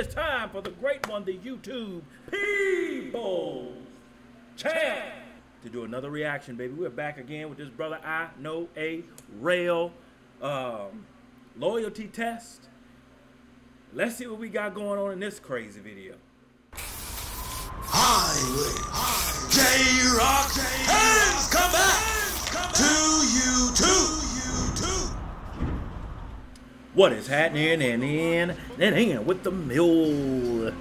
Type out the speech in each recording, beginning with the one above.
it's time for the great one, the YouTube People Champ, to do another reaction, baby. We're back again with this brother. I know a rail um, loyalty test. Let's see what we got going on in this crazy video. Highway. J Rocc. Hands come back to you too. What is happening and in and in with the millions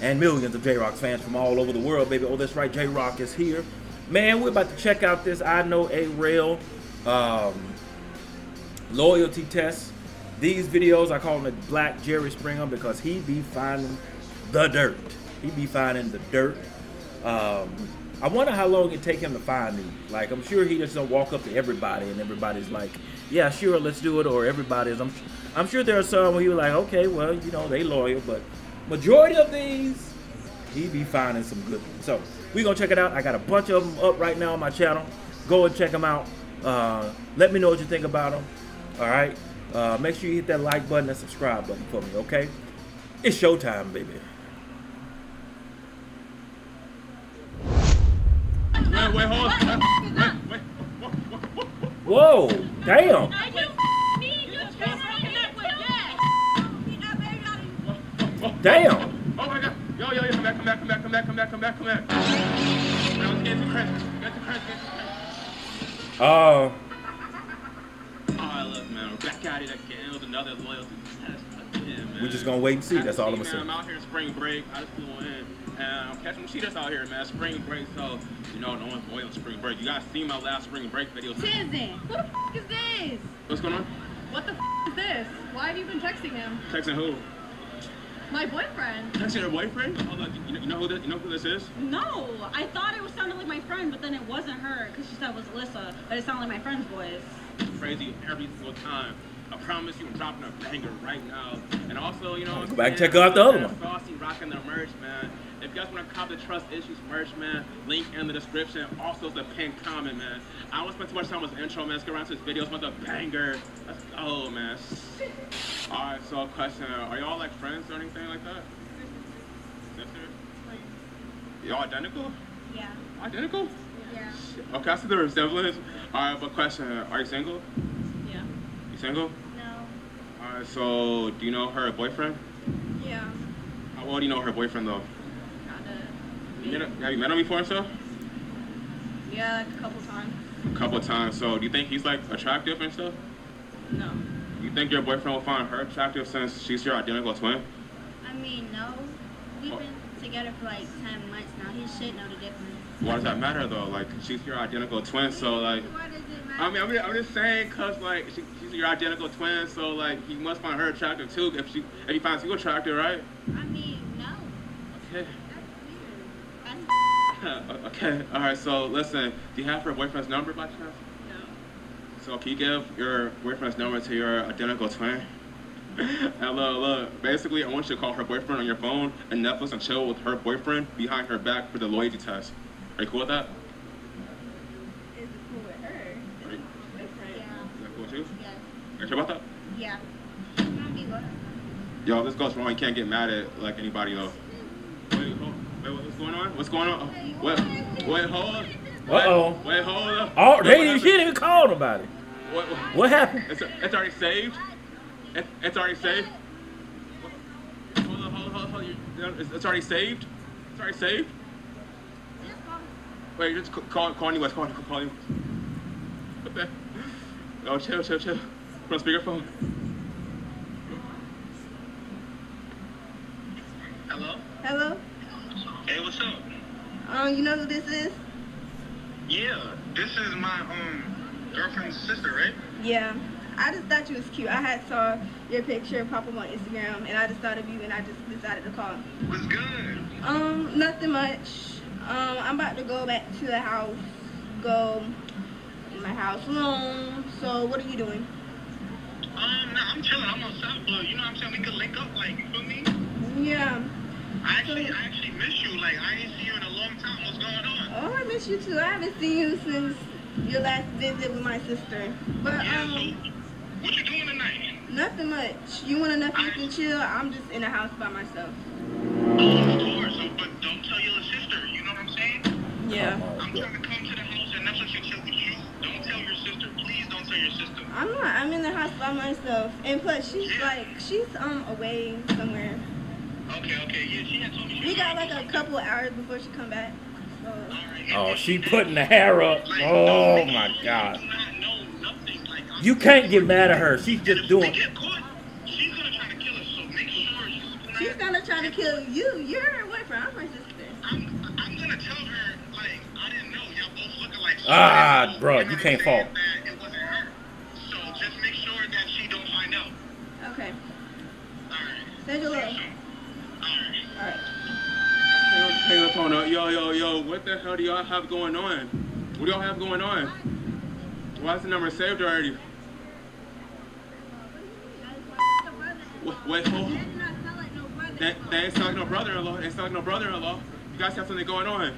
and millions of J Rocc fans from all over the world, baby. Oh, that's right, J Rocc is here. Man, we're about to check out this Iknowayrel um, loyalty test. These videos, I call them the Black Jerry Springer because he be finding the dirt. He be finding the dirt. Um, I wonder how long it take him to find me. Like, I'm sure he just don't walk up to everybody and everybody's like, yeah, sure, let's do it. Or everybody's, I'm, I'm sure there are some where he was like, okay, well, you know, they loyal. But majority of these, he be finding some good ones. So we gonna check it out. I got a bunch of them up right now on my channel. Go and check them out. Uh, let me know what you think about them. All right. Uh, make sure you hit that like button and subscribe button for me. Okay. It's showtime, baby. Whoa! Damn! Damn! Oh my god. Yo, yo, yo, come back, come back, come back, come back, come back, come back, come back. Now let's get. Get get. Uh, Oh, look, man, we're back at it again with another loyalty test man. we just gonna wait and see. That's all I'm gonna say. I'm out here in spring break. I just flew in. And I'm catching cheetahs out here, man. Spring break, so, you know, no one's loyal to spring break. You guys seen my last spring break video. Tizen, who the f is this? What's going on? What the f is this? Why have you been texting him? Texting who? My boyfriend. Texting your boyfriend? Oh, look, you know, you know who this, you know who this is? No, I thought it was sounded like my friend, but then it wasn't her because she said it was Alyssa, but it sounded like my friend's voice. crazy every single time. I promise you, I'm dropping a banger right now. And also, you know, Go back and check out the other one. Saucy rocking the merch, man. If you guys want to cop the Trust Issues merch, man, link in the description. Also, the pinned comment, man. I don't want to spend too much time with the intro, man. Let's get around to this video. It's about the banger. Let's go, man. All right, so question: Are y'all like friends or anything like that? Sisters? Y'all identical? Yeah. Identical? Yeah. Okay, I see the resemblance. All right, but question: Are you single? Yeah. You single? No. Alright, so do you know her boyfriend? Yeah. How well do you know her boyfriend though? You met, have you met him before and stuff? Yeah, like a couple times. A couple times. So do you think he's like attractive and stuff? No. You think your boyfriend will find her attractive since she's your identical twin? I mean, no. We've been together for like 10 months now. He should know the difference. Why does that matter though? Like she's your identical twin, so like Why does it matter? I mean, I'm, I'm just saying, cause like she, she's your identical twin, so like he must find her attractive too. If she if he finds you attractive, right? I mean, no. Okay. That's weird. That's okay. All right. So listen, do you have her boyfriend's number by chance? No. So can you give your boyfriend's number to your identical twin? and look, look, basically I want you to call her boyfriend on your phone and Netflix and chill with her boyfriend behind her back for the loyalty test. Are you cool with that? Is it cool with her? Are you, is yeah. that cool too? Yes. Are you sure about that? Yeah. I'll be good. Yo, if this goes wrong, you can't get mad at like anybody though. Wait, what's going on? What's going on? Wait, wait, hold on. Uh-oh. Wait, hold up. oh, they didn't, she didn't even call nobody. What, what, What happened? It's, it's already saved. It, it's already saved. Hold on, hold on, hold on. You- It's, it's already saved. It's already saved. Wait, just call, call anyways. Call, call, call anyways. Okay. Oh, chill, chill, chill. Put on speakerphone. Hello? Hello? Hey, what's up? Um, you know who this is? Yeah, this is my um girlfriend's sister, right? Yeah. I just thought you was cute. I had saw your picture pop up on Instagram, and I just thought of you, and I just decided to call. What's good? Um, nothing much. Um, I'm about to go back to the house, go in my house alone. So, what are you doing? Um, nah, I'm chilling. I'm outside, but you know what I'm saying? We could link up, like, you feel me? Yeah. I actually, I actually miss you. Like, I ain't see you Oh, I miss you too. I haven't seen you since your last visit with my sister. But Yeah, um, so what you doing tonight? Nothing much. You want if you can chill? I'm just in the house by myself. Oh, of course. So, but don't tell your sister. You know what I'm saying? Yeah. I'm trying to come to the house and Netflix and chill with you. Don't tell your sister. Please don't tell your sister. I'm not. I'm in the house by myself. And plus, she's Yeah. like, she's um away somewhere. Okay, okay. Yeah, she had told me she We got like a couple hours before she come back. Oh, she putting the hair up. Oh my God. do not know nothing. Like, I'm- You can't get mad at her. She's just doing. she's gonna try to kill us. So make sure you. She's gonna try to kill you. You're her boyfriend. I'm her sister. I'm, I'm gonna tell her like I didn't know y'all both looking like. Ah, bruh, you can't say fault. That it wasn't her. So just make sure that she don't find out. Okay. All right. Send your love. All right. All right. Hang up on. Yo, yo, yo, what the hell do y'all have going on? What do y'all have going on? Why is the number saved already? Wait, hold. They, they ain't like no brother-in-law. Ain't like no brother-in-law. You guys have something going on.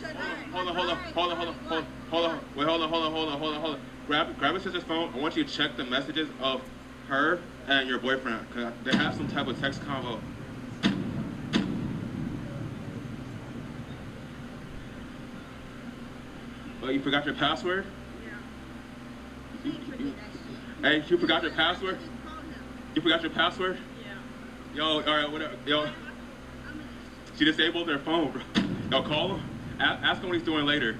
That. Hold on, hold on, hold on, hold on, hold on, hold on. Wait, hold on, hold on, hold on, hold on, hold on. Grab, grab your sister's phone. I want you to check the messages of her and your boyfriend, cause they have some type of text convo. Oh, you forgot your password? Hey, you forgot your password? You forgot your password? Yeah. Yo, all right, whatever. Yo, she disabled their phone, bro. Yo, call him. A- ask him what he's doing later.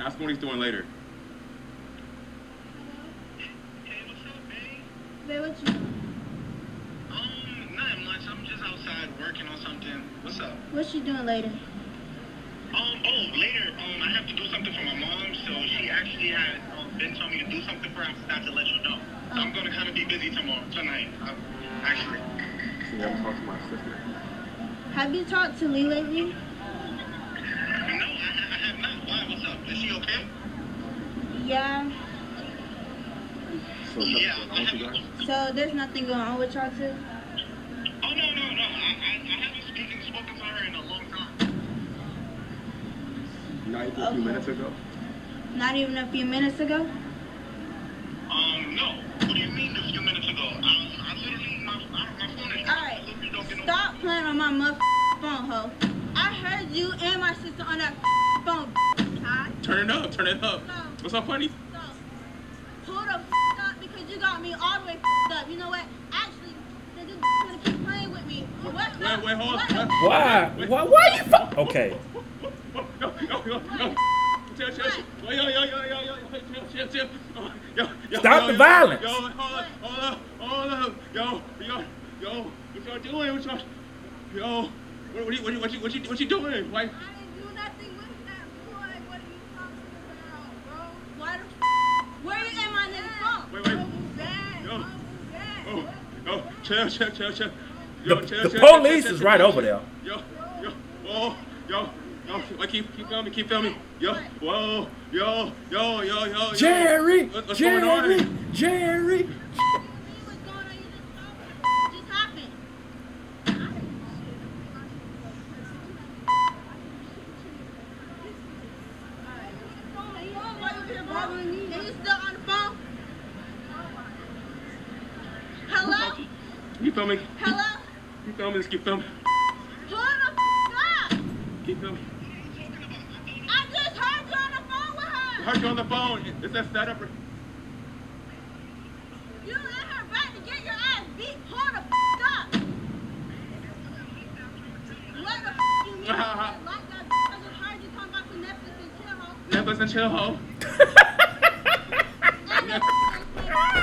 Ask him what he's doing later. Hey, what's up, babe? Babe, what you doing? Um, nothing much. I'm just outside working on something. What's up? What's she doing later? Oh, later, um, I have to do something for my mom, so she actually had um, been telling me to do something for her. I forgot to let you know. So I'm gonna kind of be busy tomorrow, tonight. Um, actually. See, I talked to my sister. Have you talked to Lee lately? No, I, I have not. Why? What's up? Is she okay? Yeah. So, Yeah, so, I have. So there's nothing going on with y'all two? Not even a few minutes ago. Not even a few minutes ago? Um, no. What do you mean a few minutes ago? I, I literally my I, my phone is. Alright, I literally don't get no- Stop playing on my mother phone, ho. I heard you and my sister on that phone. Hi. Turn it up, turn it up. No. What's so funny? So, pull the up because you got me all the way up. You know what? Actually, then this gonna keep playing with me. What? Wait, wait, hold on. What the Why? Why? Why you? Okay. Stop the violence. Yo, hold up, hold up, hold up. Yo, yo, yo, what y'all doing? What y'all, yo, what, what, you, what, you, what, you, what, you, what you doing? Like, I didn't do nothing with that boy. What are you talking about, bro? Why the f- Where you at my nigga phone? Wait, wait. Back. Yo. Yo, chill, chill, chill, chill. The- chill, the chill, police chill, is chill, right chill, over there. Yo, yo, oh, yo, yo, wait, keep, keep filming, keep filming. Yo, whoa, yo, yo, yo, yo, yo. Jerry, What- what's? Jerry, Jerry. What's going on? You just saw what just happened. Are you still on the phone? Hello? Keep filming. Hello? Keep filming, just keep filming. On the phone. It's that setup. You let her back to get your ass beat. Pull the f- up! What the f- you mean? like that? I just heard you talking about some Netflix and chill, ho. Netflix and chill, ho.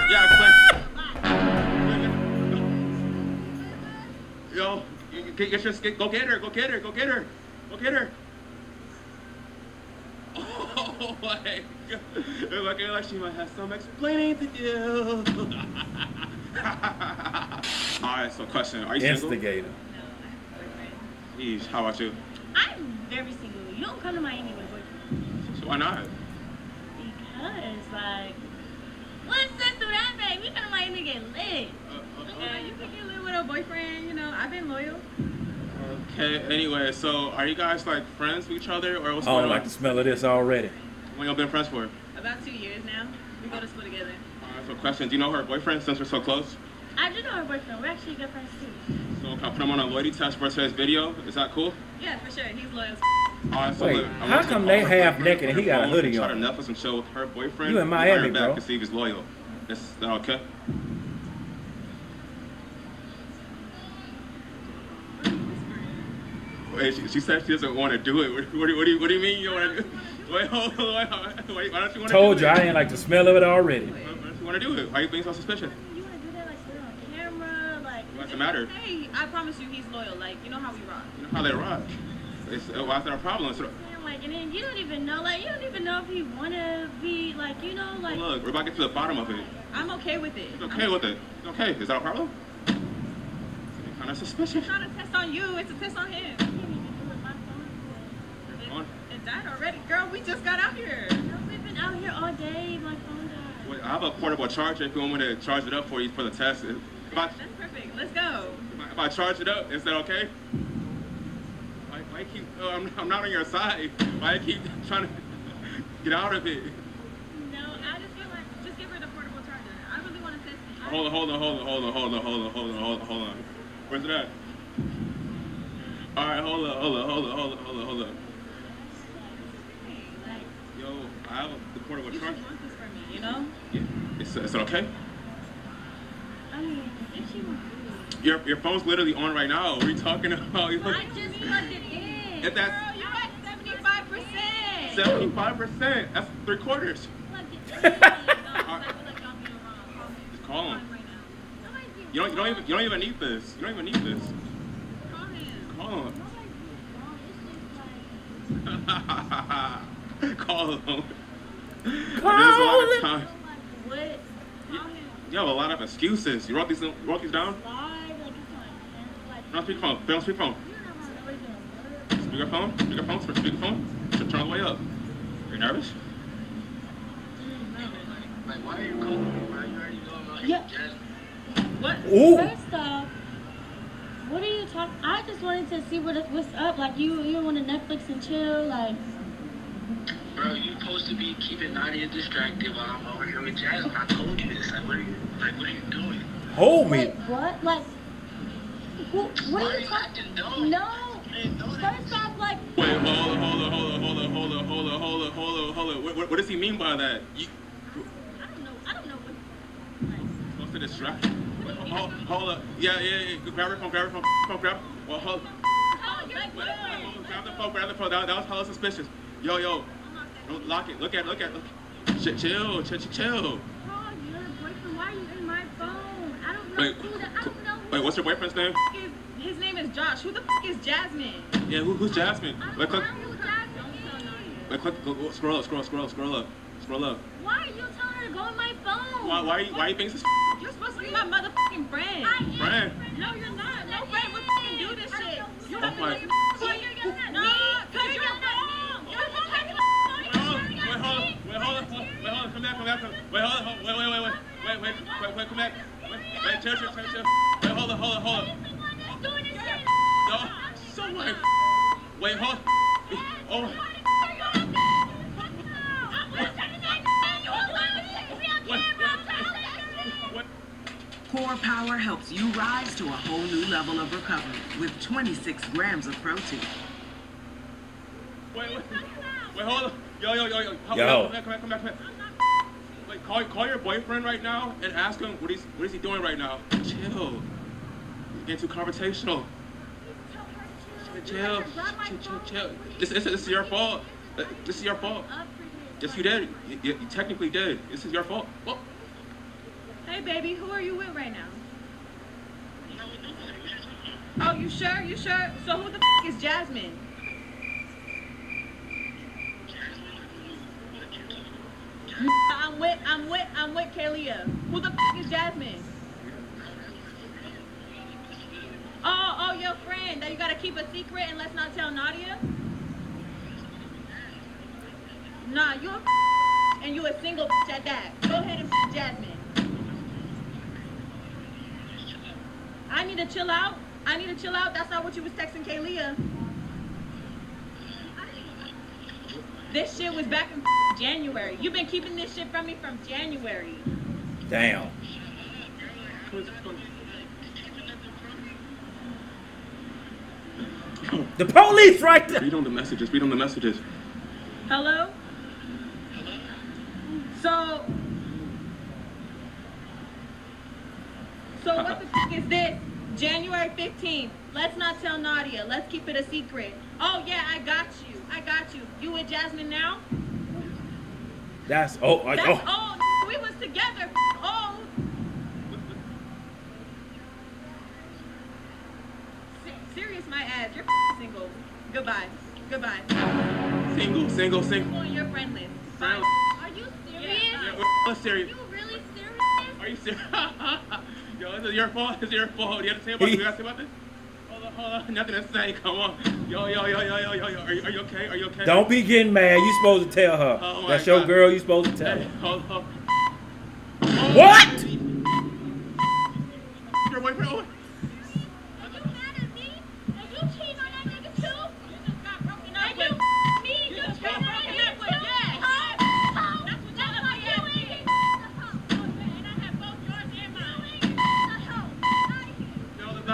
Yeah. Yo, get, get your, get, go get her, go get her, go get her, go get her. Oh my god. It's looking like she might have some explaining to do. Alright, so question. Are you single? Instigator. Jeez, how about you? I'm very single. You don't come to Miami with a boyfriend. So why not? Because, like, let's just do that, babe. We come to Miami to get lit. Uh, uh, yeah, you can get lit with a boyfriend. You know, I've been loyal. Okay, anyway, so are you guys like friends with each other or what's I going don't on? like the smell of this already. When y'all been friends for? About two years now. We go to school together. Alright, so question, do you know her boyfriend since we're so close? I do know her boyfriend. We're actually good friends too. So if I put him on a loyalty test for today's video, is that cool? Yeah, for sure. He's loyal. Alright, so Wait, look, how come they call her half naked and he got a phone, hoodie Try on? to Netflix and chill with her boyfriend. You in and write her Miami, back bro. To see if he's loyal. Is that okay? Wait, she, she said she doesn't want to do it. What, what, do you- what do you what do you mean you don't want to do? Wait, hold on, wait, hold. Wait, why don't you want to Told do you it? I ain't like the smell of it already. Why don't you want to do it? Why are you being so suspicious? You want to do that like put on camera, like. What's the matter? Hey, I promise you he's loyal. Like, you know how we rock. You know how they rock. It's, uh, why is that a problem? It's, Like, and then you don't even know, like, you don't even know if he wanna be, like, you know, like. look, we're about to get to the bottom of it. I'm okay with it. It's okay with it. It's okay. Is that a problem? Kind of suspicious. It's not a test on you. It's a test on him. I can't even do it. My phone. It, On. it died already. Girl, we just got out here. No, we've been out here all day. My phone died. Wait, I have a portable charger if you want me to charge it up for you for the test. If I, That's perfect. Let's go. if I charge it up, is that okay? Why, why keep? Oh, I'm, I'm not on your side. Why you keep trying to get out of it? No, I just feel like just give her the portable charger. I really want to test it. Hold on, hold on, hold on, hold on, hold on, hold on, hold on, hold on, hold on. Where's it at? All right, hold on, hold on, hold on, hold on, hold on, hold on. Like, Yo, I have the portable you charger. want this for me, you know? Yeah. Is, is it okay? I mean, if she wants to do it. Your your phone's literally on right now. What are you talking about? You I just plugged it in. If that's Girl, you're at 75%. seventy-five percent, that's three quarters. Plugged it in. No, I feel like y'all being wrong. Just call him. Right now. You don't, you don't even you don't even need this. You don't even need this. Call him. Call him. Nobody's being wrong. It's just like. Call him. Call a lot of him. time. What? You have a lot of excuses. You wrote these you wrote these down? Slide, like, it's like, like, No speakerphone. Put on speakerphone. you're not on the original. Speakerphone. Speakerphone. Speakerphone. Should turn all the way up. Are you nervous? Like, why are you calling me? Why you already know about Yeah. Jasmine? What? Ooh. First off, what are you talking? I just wanted to see what what's up. Like you, you want to Netflix and chill. Like Bro, you supposed to be keeping Nadia distracted while I'm over here with Jasmine. I told you this. Like, what are you, like, what are you doing? Hold wait, me. what? Like who, what Why are are you you talking? acting dumb? No. You didn't know that. First off, like Wait, hold on, hold on, hold on, hold on, hold on, hold on, hold on, hold on, hold on. What, what, what does he mean by that? You I don't know. I don't know what. Like, supposed to distract? Wait, hold, hold up. Yeah, yeah, yeah. Grab her phone, grab her phone, phone, grab. Well, hold. Oh, you're Wait, good. hold, grab the phone, grab the phone. That, that was hella suspicious. Yo, yo, don't lock it. Look at, look at, look. Chill, chill, chill, chill, chill. your boyfriend. Why are you in my phone? I don't know Wait, who. The, I don't know. Wait, what's your boyfriend's name? His, his name is Josh. Who the f is Jasmine? Yeah, who, who's Jasmine? I don't Wait, know who Jasmine is. wait, click, go, go, scroll up, scroll, scroll, scroll up, scroll up. Why are you telling her to go in my phone? Why, why, are you, why are you being so You're supposed to be my motherfucking friend. I am Friend. friend. No, you're not. No friend would fucking do this shit. You Oh have to my- let your. No, because you're wrong. You're wrong. Wait, hold on, wait, hold on, wait, hold on, wait, hold on, come back, come back, come Wait, hold on, wait, wait, wait, wait, wait, wait, wait, wait, come back. Wait, wait, chill, chill, chill, chill. Wait, hold on, hold on, hold on. No, so what? Wait, hold. Oh, what? What? Core Power helps you rise to a whole new level of recovery with 26 grams of protein. Wait, wait, wait, hold on. Yo, yo, yo, yo. Come Yo. back, come back, come back, come back. Call, call your boyfriend right now and ask him what he's, what is he doing right now. Chill. You're getting too confrontational. Chill, chill, chill, chill. This, is your fault. Uh, This is your fault. Yes, you did. You, you, you technically did. This is your fault. Well, Hey, baby, who are you with right now? Oh, you sure? You sure? So who the f is Jasmine? I'm with, I'm with, I'm with Kalia. Who the f is Jasmine? Oh, oh, your friend that you gotta keep a secret and let's not tell Nadia. Nah, you a and you a single at that. Go ahead and Jasmine. I need to chill out. I need to chill out. That's not what you was texting Kalia. This shit was back in January. You've been keeping this shit from me from January. Damn. The police right there. Read on the messages. Read on the messages. Hello? So. So what the fuck is this? January 15th. Let's not tell Nadia. Let's keep it a secret. Oh yeah, I got you. I got you. You with Jasmine now? That's oh, I, That's oh. old. We was together. Old. Oh. Serious my ass. You're single. Goodbye. Goodbye. Single, single, single. On your friend list. Friend- Are you serious? Yeah, what's serious? You really serious? Are you serious? Yo, this is your fault. This is your fault. You have about? You got to say about this? Hold on, hold on. Nothing to say. Come on. Yo, yo, yo, yo, yo, yo, yo. Are you, are you okay? Are you okay? Don't be getting mad. You supposed to tell her. Oh That's your God. girl. You supposed to tell Hey, her. hold on. What? Your boyfriend? Oh.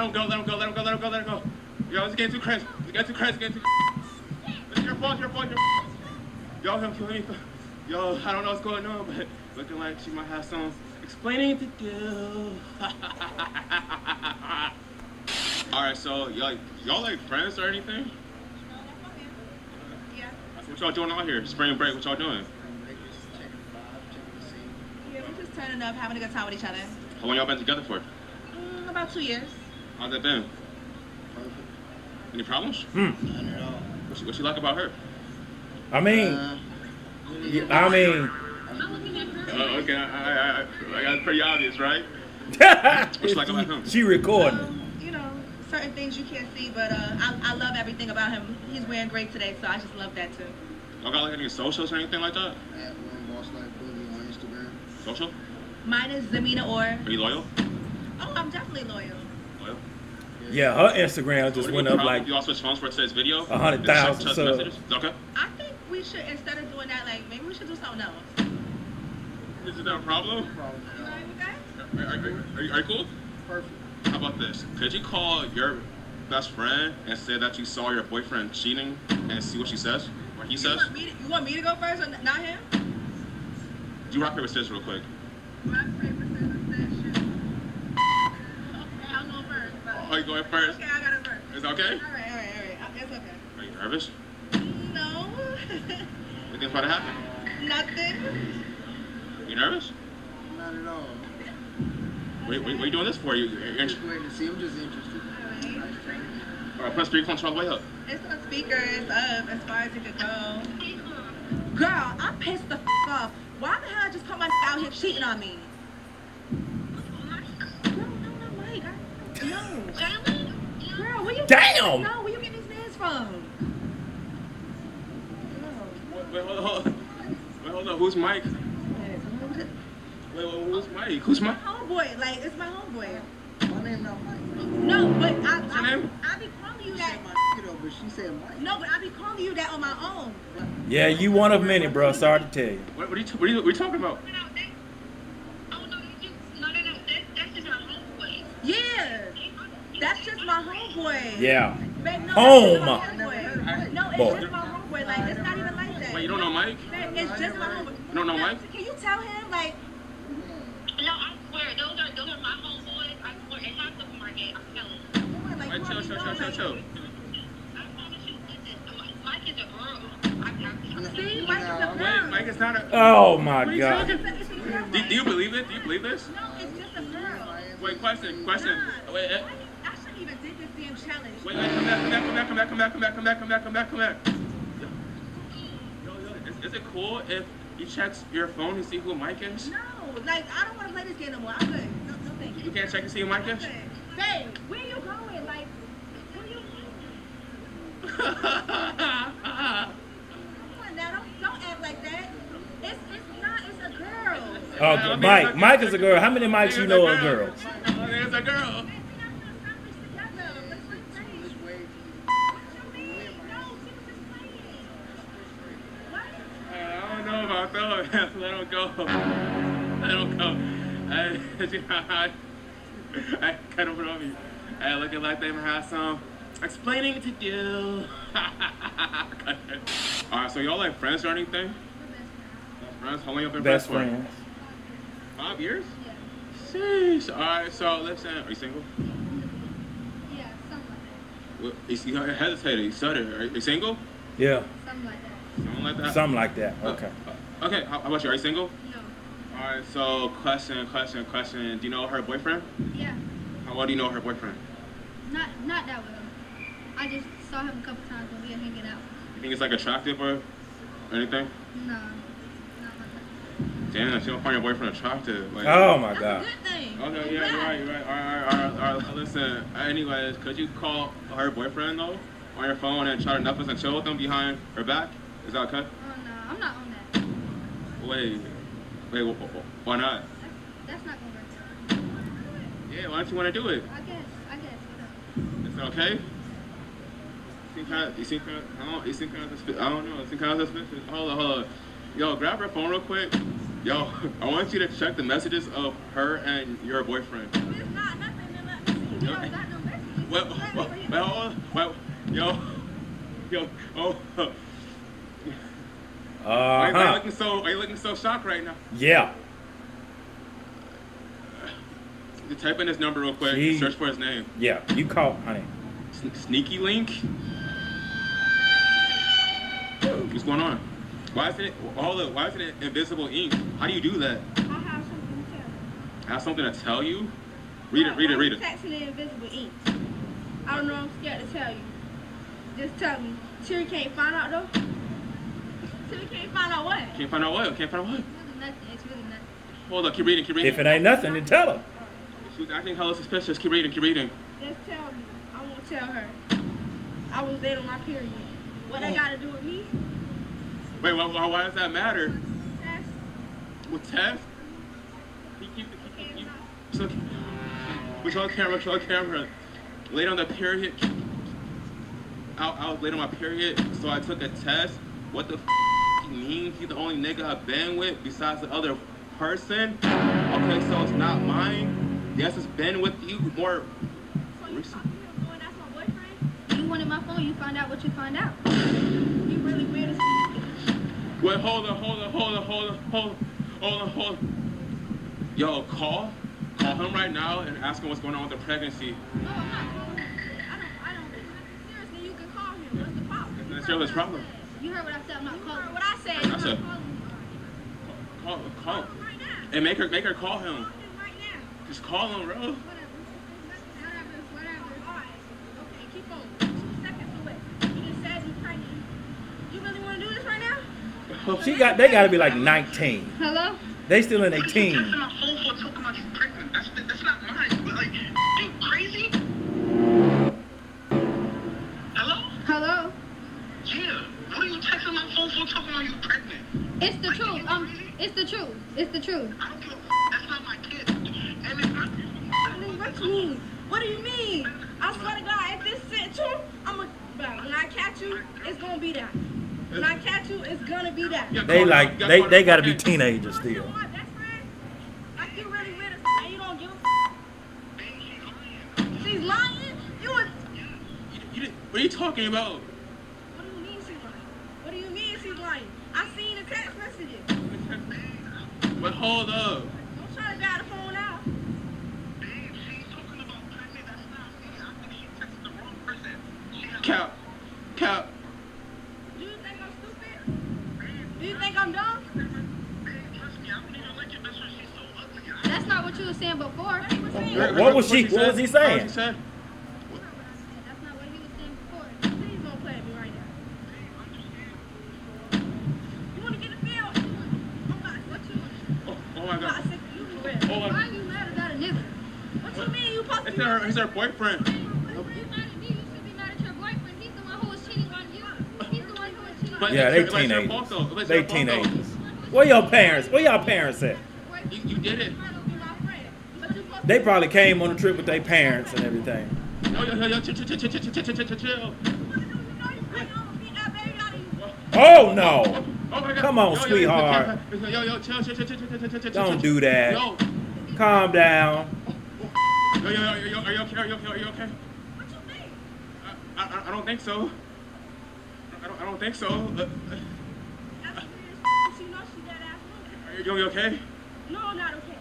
Let him go, let him go, let him go, let him go, let him go. Yo, it's getting too crazy. It's getting too crazy, it's getting too It's your fault, your fault, your fault. Yo, him kill anything. Yo, I don't know what's going on, but looking like she might have some explaining to do. Alright, so y'all, y'all like friends or anything? Yeah. What y'all doing out here? Spring break, what y'all doing? Yeah, we're just turning up, having a good time with each other. How long y'all been together for? Mm, about two years. How's that been? Any problems? Hmm. What you, what you like about her? I mean, I mean, Oh, okay, I, I, I, I got pretty obvious, right? you like about him? she recording. Um, you know, certain things you can't see, but uh, I, I love everything about him. He's wearing great today, so I just love that too. Y'all got like any socials or anything like that? At one boss like boogie on Instagram. Social? Mine is Zamina Or. Are you loyal? Oh, I'm definitely loyal. Loyal. Yeah, her Instagram just went up prob- like You all switch phones for it says video? A hundred And check- thousand check subs. messages? Okay. I think we should, instead of doing that, like, maybe we should do something else. Is that a problem? Problem You at all. know with that? Are, are, are, are, you- are you cool? Perfect. How about this? Could you call your best friend and say that you saw your boyfriend cheating and see what she says? What he You says? want, to, you want me to go first or not him? Do rock, paper, scissors real quick. Rock, paper, scissors, scissors, shoot. Okay, I'll go first. but- Oh, you going first? Okay, I got it first. Is that okay? All right, all right, all right. It's okay. Are you nervous? No. What think's about to happen? Nothing. You nervous? Not at all. Wait, wait, what are you doing this for? You, you're I'm inter- just waiting to see. I'm just interested. Alright. All right, press three points all the way up. It's on speaker. It's up as far as it could go. Girl, I'm pissed the f- off. Why the hell I just put my out here cheating on me? No, no, no, Mike. I, no. Girl, where you Damn! No, where you getting these names from? Wait, wait, hold on. Wait, hold on. Who's Mike? Wait, wait, who's Mike? Who's My Mike? homeboy, like it's my homeboy. My name not Mike. No, but I, What's your I, name? I be calling you You that. said my though, but she said Mike. No, but I be calling you that on my own. Yeah, you one of many, bro. Sorry to tell you. What, what, are you, what, are you, what are you talking about? That's just my homeboy. Yeah. Babe, no, Home. just my homeboy. No, it's Boy. just my homeboy. Like it's not even like that. Wait, you don't know Mike? Babe, it's just my homeboy. You don't know Mike? Can you tell him like? No, I swear, those are those are my homeboys. I swear, it's not supermarket. I'm telling you. Like, Wait, you chill, chill, chill, chill, chill. I promise you, listen, Mike is a girl. I got you. See, Mike is a Wait. Mike is not a. Oh my What god. talking- It's a girl. Do, do you believe it? Do you believe this? No, it's just a girl. Wait, question, question. Wait, eh, I shouldn't even did this damn challenge. Wait, wait, come back, come back, come back, come back, come back, come back, come back, come back, come back, come back. Yo, yo, is, is it cool if he checks your phone to see who Mike is? No, like I don't want to play this game no more. I'm good. No, no thank you. You can't check to see who Mike is? good. Babe, where you going? Like, where you going? Come on now, don't don't act like that. It's it's not. It's a girl. Oh, Mike. Mike is a girl. How many Mikes you know are girls? Hey, I kind of on me. Hey, looking like they have some explaining to do. Alright, so y'all like friends or anything? Best friends? How long y'all been Best friends friends. Five years? Sheesh. Alright, so listen, are you single? Yeah, something like Well, you see, hesitated, you stuttered. Are you single? Yeah. Something like that. Something like that? something like that. Okay. Uh, okay, how, how about you? Are you single? No. Alright, so question, question, question. Do you know her boyfriend? Yeah. How well do you know her boyfriend? Not not that well. I just saw him a couple times when we were hanging out. You think it's like attractive or anything? No. Not like that. Damn, she don't find your boyfriend attractive. Like, Oh my That's God. a good thing. Okay, yeah, you're right, you're right. All right, all right, all right, all right. Listen, anyways, could you call her boyfriend though on your phone and try to Netflix and chill with him behind her back? Is that okay? Oh no, I'm not on that. Wait, wait, wh- wh- why not? That's, not gonna work. Yeah, why don't you want to do it? I guess. I guess. Is it okay? You seem kind of, you seem kind of, I don't, you seem kind of suspicious. I don't know, you seem kind of suspicious. Hold on, hold on. Yo, grab her phone real quick. Yo, I want you to check the messages of her and your boyfriend. It's not nothing to let me You don't got no messages. well, well, well, well, yo, yo, oh, Uh Are you, are you looking so? Are you looking so shocked right now? Yeah. You type in his number real quick. Gee. Search for his name. Yeah. You call, honey. S- Sneaky Link. What's going on? Why is it all the? Why is it invisible ink? How do you do that? I have something to tell you. I have something to tell you. Read it. Read it. Read it. It's actually invisible ink. I don't know. I'm scared to tell you. Just tell me. Siri can't find out though. Siri can't find out what. Can't find out what. Can't find out what. It's really nothing. It's really nothing. Hold up. Keep reading. Keep reading. If it ain't nothing, then tell her. She was acting hella suspicious. Keep reading. Keep reading. Just tell me. I won't tell her. I was late on my period. What that oh. got to do with me? Wait. Why, why, why does that matter? That's With Tess? He keep the keep, keep, so, we on camera, we on camera. Late on the period. I, I was late on my period, so I took a test. What the f he mean? He's the only nigga I've been with besides the other person. Okay, so it's not mine. Yes, it's been with you more. so you, Recent. you know that's my boyfriend. You wanted my phone. You find out what you find out. You really weird as Wait, hold on, hold on, hold on, hold on, hold on, hold on, hold on. Yo, call, call him right now and ask him what's going on with the pregnancy. No, I'm not calling. I don't. I don't. Seriously, you can call him. What's the problem? That's your problem. You heard what I said. I'm not calling. I said, call, call, call, and make her, make her call him. Just call him, bro. Oh, she got. They got to be like 19. Hello. They still in 18. It's the truth. Um, it's the truth. It's the truth. I don't give a f- That's not my kid. And it's not. I what you mean? What do you mean? I swear to God, if this shit true, I'm a. Bro, when I catch you, it's gonna be that. When I catch you, it's gonna be that. They like. They they got to be teenagers You still. my best friend? Like you really weird as f- and you don't give a f- She's lying? You was. You, you, didn't- what are you talking about? What do you mean she's lying? What do you mean she's lying? I seen the text messages. But hold up. Don't try to grab the phone out. Babe, she's talking about pregnant. That's not me. I think she texted the wrong person. She Cap, Cap. Do you think I'm stupid? Do you think I'm dumb? Babe, trust me. I don't even like your best friend. She's so ugly. That's not what you were saying before. What was? What- what was she- what was he saying? What was he saying? That's not what he was saying before. Please don't play with me right now. You wanna get the field? I'm not. What you? Oh, oh my I'm not god. sick of you for real. Oh my Why god. are you mad about a nigga? What you mean? You supposed to It's be her, it's her boyfriend. You mad at me? You should be mad at your boyfriend. He's the one who was cheating on you. He's the one who was cheating But on Yeah, they it's your- it's your fault, teenagers. They your fault, though. teenagers. Where your parents? Where y'all parents at? You, you did it. trying to be my friend. But you supposed They probably came on the trip with their parents and everything. Yo, yo, yo, yo, chill, chill, chill, chill, chill, chill, chill, chill. Oh no! Oh. Come on, Yo, sweetheart. Yo, yo, yo, chill, chill, chill, chill, chill, chill, chill, chill, Don't do that. Yo, Calm down. Yo, yo, yo, yo, are you okay? Are you okay? Are you okay? What you think? I, I, I don't think so. I don't, I don't think so. Uh, That's weird. She knows she dead ass woman. are you, you okay? No, I'm not okay.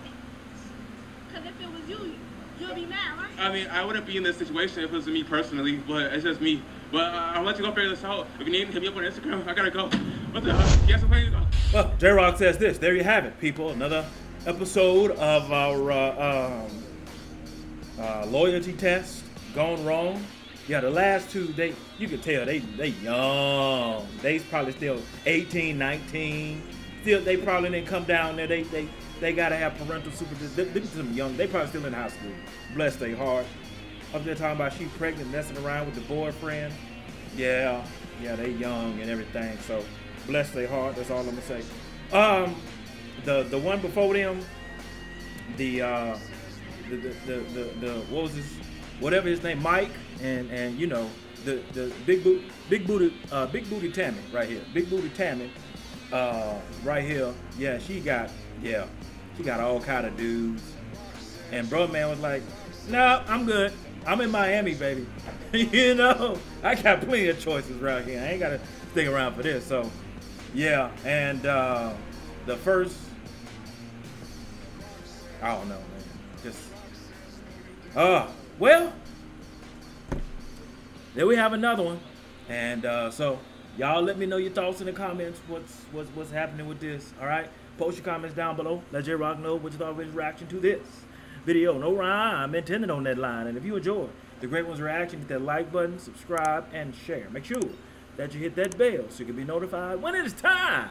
Cause if it was you, you'll be mad, right? I mean, I wouldn't be in this situation if it was me personally, but it's just me. But uh, I'll let you go figure this out. If you need, hit me up on Instagram. I gotta go. What the hell? Yes, I'm playing. Go. Well, J Rocc says this. There you have it, people. Another episode of our uh, um, uh, loyalty test gone wrong. Yeah, the last two, they you can tell they they young. They probably still 18, 19. Still, they probably didn't come down there. They they they gotta have parental supervision. They some young. They probably still in high school. Bless their heart. Up there talking about she pregnant, messing around with the boyfriend. Yeah, yeah, they young and everything. So bless their heart. That's all I'm gonna say. Um, the the one before them, the uh, the the the, the, the what was his whatever his name, Mike, and and you know the the big boot big booty uh, big booty Tammy right here, big booty Tammy, uh, right here. Yeah, she got yeah, she got all kind of dudes. And bro man was like, no, I'm good. I'm in Miami, baby. you know, I got plenty of choices around here. I ain't gotta stick around for this. So, yeah. And uh, the first, I don't know, man. Just, uh, well, there we have another one. And uh, so, y'all let me know your thoughts in the comments. What's what's what's happening with this? All right. Post your comments down below. Let J Rocc know what you thought of his reaction to this video. No rhyme intended on that line. And if you enjoyed the Great One's reaction, hit that like button, subscribe, and share. Make sure that you hit that bell so you can be notified when it is time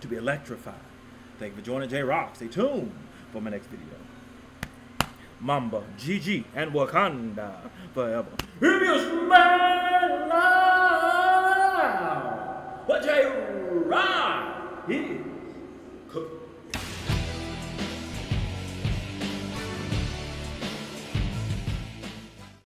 to be electrified. Thank you for joining J Rocc. Stay tuned for my next video. Mamba, Gigi, and Wakanda forever. Reviews man now, but you run, here.